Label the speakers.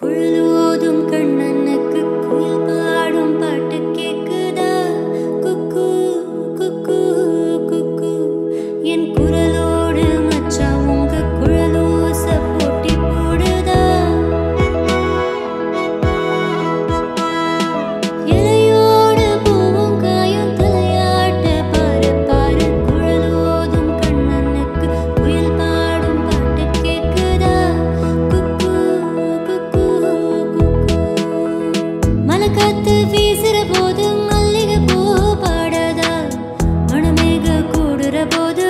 Speaker 1: குழலோதும் கண்ணன் காத்து வீசுற போது மல்லிகை பூ பாடதா மனமேக கூடுற போது